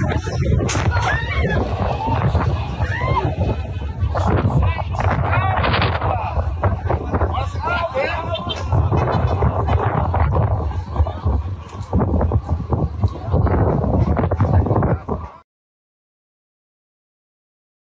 ハハハハ!